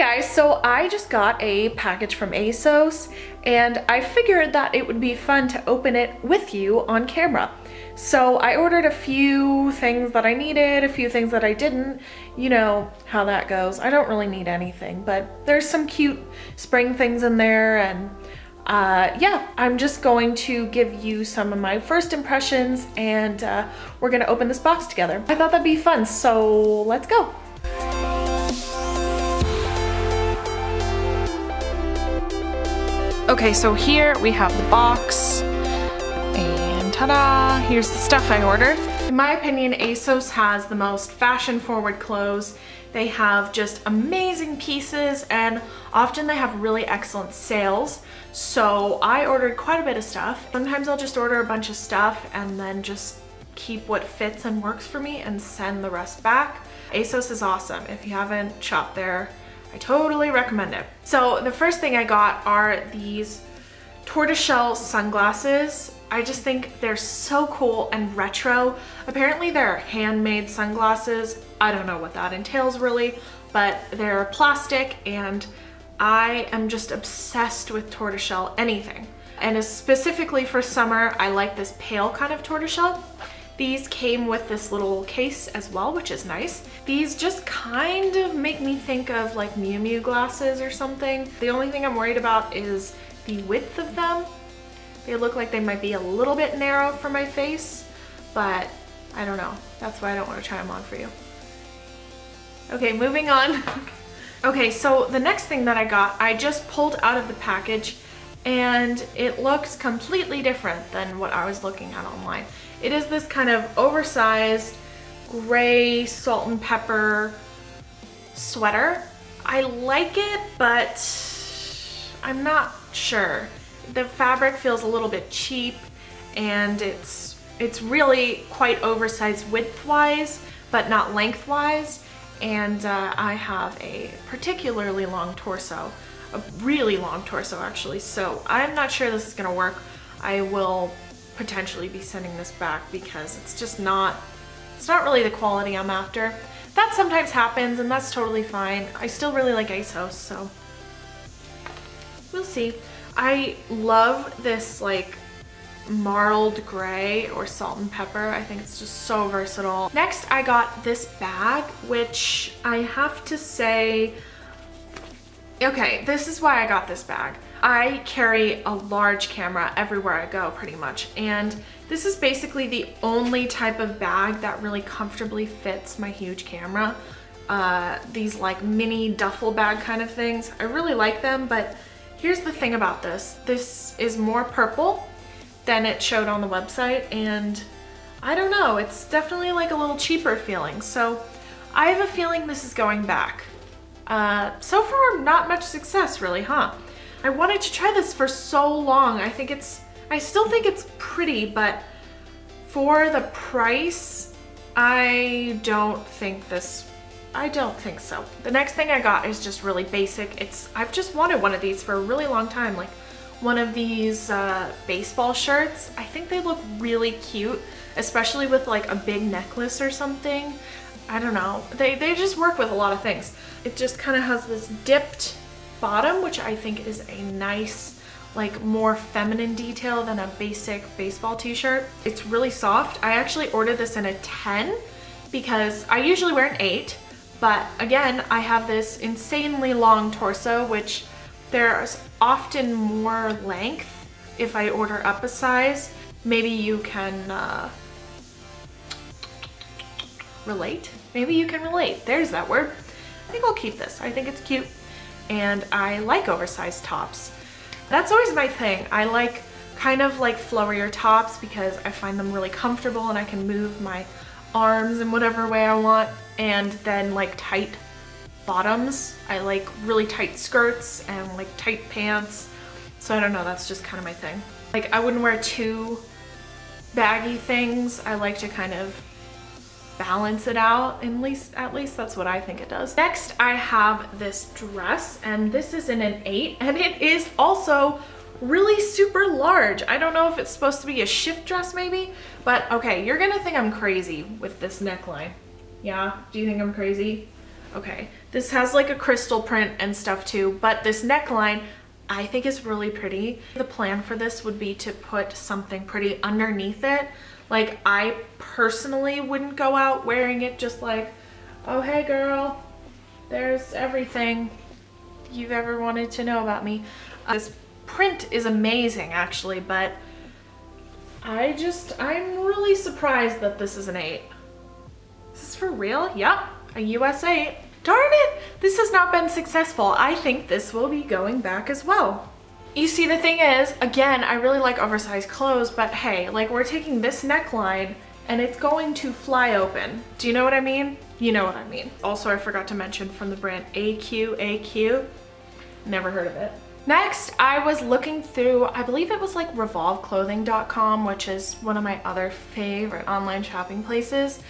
guys, so I just got a package from ASOS and I figured that it would be fun to open it with you on camera. So I ordered a few things that I needed, a few things that I didn't. You know how that goes. I don't really need anything, but there's some cute spring things in there and uh, yeah, I'm just going to give you some of my first impressions and uh, we're gonna open this box together. I thought that'd be fun, so let's go. Okay, so here we have the box and ta-da, here's the stuff I ordered. In my opinion, ASOS has the most fashion forward clothes. They have just amazing pieces and often they have really excellent sales. So I ordered quite a bit of stuff. Sometimes I'll just order a bunch of stuff and then just keep what fits and works for me and send the rest back. ASOS is awesome. If you haven't shopped there, I totally recommend it. So the first thing I got are these tortoiseshell sunglasses. I just think they're so cool and retro. Apparently they're handmade sunglasses. I don't know what that entails really, but they're plastic and I am just obsessed with tortoiseshell anything. And specifically for summer, I like this pale kind of tortoiseshell. These came with this little case as well, which is nice. These just kind of make me think of like Miu Miu glasses or something. The only thing I'm worried about is the width of them. They look like they might be a little bit narrow for my face, but I don't know. That's why I don't want to try them on for you. Okay, moving on. okay, so the next thing that I got, I just pulled out of the package and it looks completely different than what I was looking at online. It is this kind of oversized gray salt and pepper sweater. I like it, but I'm not sure. The fabric feels a little bit cheap and it's it's really quite oversized width-wise, but not lengthwise. And uh, I have a particularly long torso, a really long torso actually, so I'm not sure this is gonna work. I will potentially be sending this back because it's just not, it's not really the quality I'm after. That sometimes happens and that's totally fine. I still really like ASOS, so we'll see. I love this like marled gray or salt and pepper. I think it's just so versatile. Next, I got this bag, which I have to say, okay, this is why I got this bag. I carry a large camera everywhere I go pretty much and this is basically the only type of bag that really comfortably fits my huge camera. Uh, these like mini duffel bag kind of things. I really like them but here's the thing about this. This is more purple than it showed on the website and I don't know, it's definitely like a little cheaper feeling. So I have a feeling this is going back. Uh, so far, not much success really, huh? I wanted to try this for so long. I think it's, I still think it's pretty, but for the price, I don't think this, I don't think so. The next thing I got is just really basic. It's, I've just wanted one of these for a really long time, like one of these uh, baseball shirts. I think they look really cute, especially with like a big necklace or something. I don't know. They, they just work with a lot of things. It just kind of has this dipped bottom, which I think is a nice, like more feminine detail than a basic baseball t-shirt. It's really soft. I actually ordered this in a 10 because I usually wear an 8, but again, I have this insanely long torso, which there's often more length if I order up a size. Maybe you can uh, relate. Maybe you can relate. There's that word. I think I'll keep this. I think it's cute and I like oversized tops. That's always my thing. I like kind of like flowier tops because I find them really comfortable and I can move my arms in whatever way I want and then like tight bottoms. I like really tight skirts and like tight pants. So I don't know, that's just kind of my thing. Like I wouldn't wear too baggy things. I like to kind of balance it out. At least, at least that's what I think it does. Next, I have this dress and this is in an eight and it is also really super large. I don't know if it's supposed to be a shift dress maybe, but okay, you're gonna think I'm crazy with this neckline. Yeah, do you think I'm crazy? Okay, this has like a crystal print and stuff too, but this neckline I think is really pretty. The plan for this would be to put something pretty underneath it. Like I personally wouldn't go out wearing it just like, oh hey girl, there's everything you've ever wanted to know about me. Uh, this print is amazing actually, but I just, I'm really surprised that this is an eight. This Is for real? Yep, a US eight. Darn it, this has not been successful. I think this will be going back as well. You see, the thing is, again, I really like oversized clothes, but hey, like we're taking this neckline and it's going to fly open. Do you know what I mean? You know what I mean. Also, I forgot to mention from the brand AQAQ. Never heard of it. Next, I was looking through, I believe it was like revolveclothing.com, which is one of my other favorite online shopping places.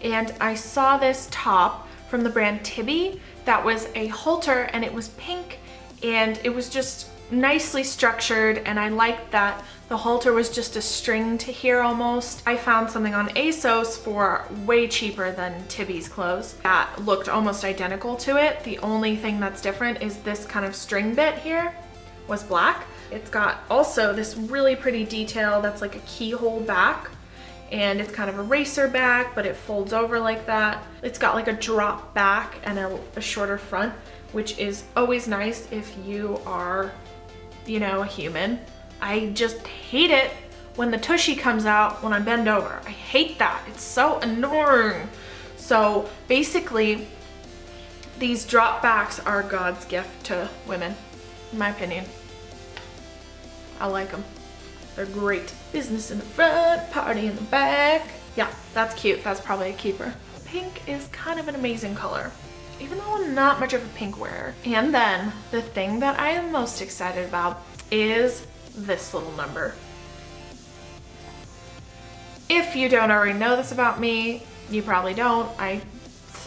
And I saw this top from the brand Tibi that was a halter and it was pink and it was just nicely structured and I liked that the halter was just a string to here almost. I found something on ASOS for way cheaper than Tibi's clothes that looked almost identical to it. The only thing that's different is this kind of string bit here was black. It's got also this really pretty detail that's like a keyhole back and it's kind of a racer back, but it folds over like that. It's got like a drop back and a, a shorter front, which is always nice if you are, you know, a human. I just hate it when the tushy comes out when I bend over. I hate that. It's so annoying. So basically, these drop backs are God's gift to women, in my opinion. I like them. They're great. Business in the front, party in the back. Yeah, that's cute. That's probably a keeper. Pink is kind of an amazing color, even though I'm not much of a pink wearer. And then the thing that I am most excited about is this little number. If you don't already know this about me, you probably don't. I,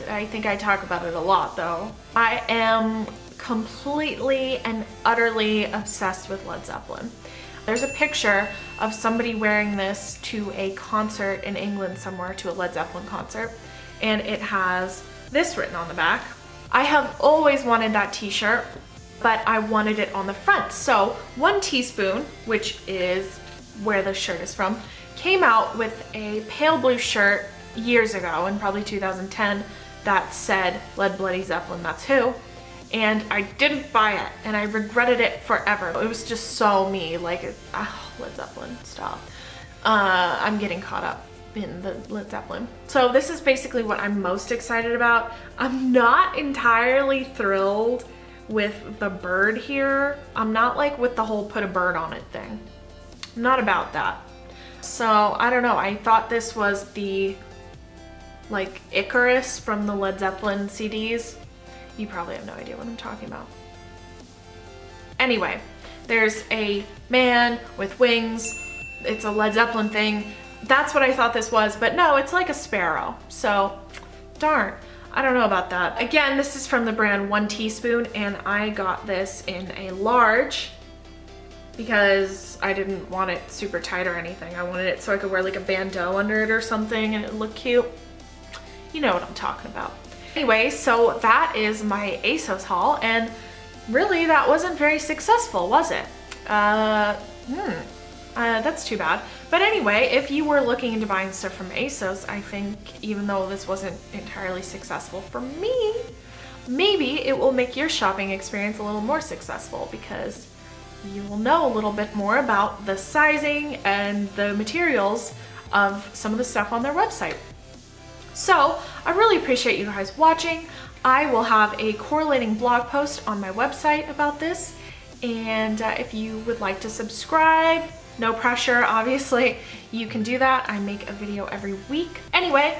I think I talk about it a lot though. I am completely and utterly obsessed with Led Zeppelin. There's a picture of somebody wearing this to a concert in England somewhere, to a Led Zeppelin concert, and it has this written on the back. I have always wanted that t-shirt, but I wanted it on the front. So One Teaspoon, which is where the shirt is from, came out with a pale blue shirt years ago, in probably 2010, that said Led Bloody Zeppelin, that's who and I didn't buy it and I regretted it forever. It was just so me, like, oh, Led Zeppelin, stop. Uh, I'm getting caught up in the Led Zeppelin. So this is basically what I'm most excited about. I'm not entirely thrilled with the bird here. I'm not like with the whole put a bird on it thing. I'm not about that. So I don't know, I thought this was the like Icarus from the Led Zeppelin CDs you probably have no idea what I'm talking about. Anyway, there's a man with wings. It's a Led Zeppelin thing. That's what I thought this was, but no, it's like a sparrow. So, darn. I don't know about that. Again, this is from the brand One Teaspoon, and I got this in a large because I didn't want it super tight or anything. I wanted it so I could wear like a bandeau under it or something and it looked cute. You know what I'm talking about. Anyway, so that is my ASOS haul and really that wasn't very successful, was it? Uh, hmm, uh, that's too bad. But anyway, if you were looking into buying stuff from ASOS, I think even though this wasn't entirely successful for me, maybe it will make your shopping experience a little more successful because you will know a little bit more about the sizing and the materials of some of the stuff on their website. So I really appreciate you guys watching. I will have a correlating blog post on my website about this. And uh, if you would like to subscribe, no pressure, obviously, you can do that. I make a video every week. Anyway,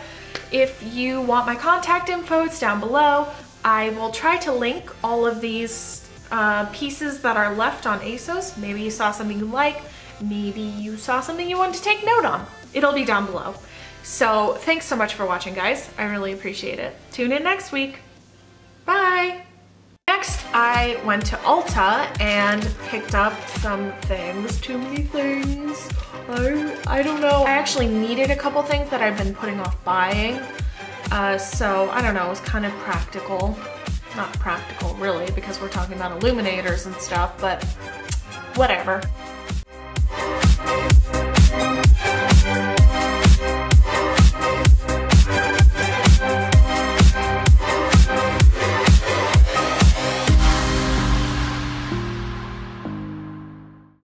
if you want my contact info, it's down below. I will try to link all of these uh, pieces that are left on ASOS. Maybe you saw something you like, maybe you saw something you wanted to take note on. It'll be down below. So thanks so much for watching guys. I really appreciate it. Tune in next week. Bye. I went to Ulta and picked up some things. Too many things. I, I don't know. I actually needed a couple things that I've been putting off buying. Uh, so I don't know, it was kind of practical. Not practical really because we're talking about illuminators and stuff, but whatever.